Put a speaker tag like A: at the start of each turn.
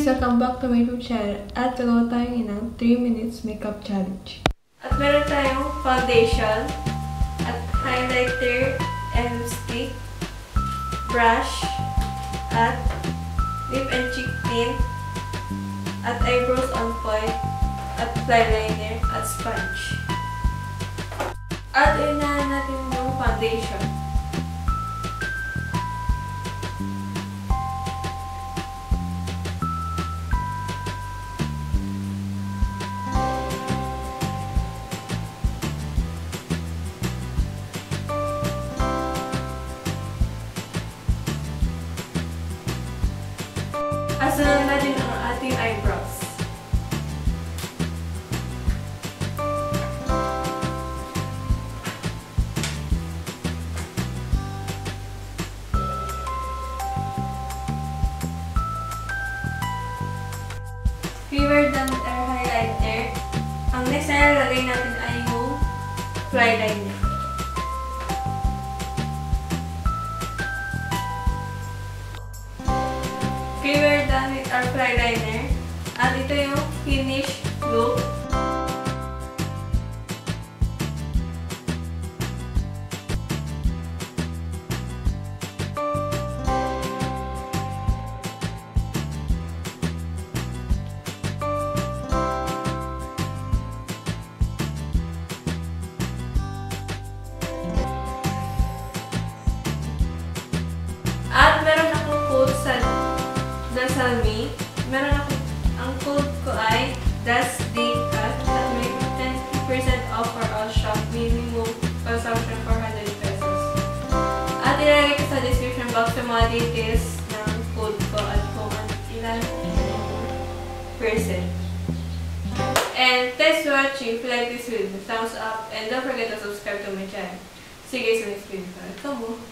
A: Welcome back to my YouTube channel at gagawa tayo ng 3 minutes makeup challenge.
B: At meron tayong foundation, at highlighter and lipstick, brush, at lip and cheek tint, at eyebrows on point, at fly liner, at sponge. At unahan natin yung foundation. Done with our highlighter. Ang next na lalagay natin ay yung fly liner. We're done with our fly liner. At ito yung finished look. Dasal Me. Meron ako, ang code ko ay DASDCAT at may 10% off for all shop minimum consumption 400 pesos. At ilalagay ko sa description box yung mga details ng code ko at kung an- ilan percent. And thanks for watching. If you like this video, thumbs up and don't forget to subscribe to my channel. See you guys in the next video. Mo.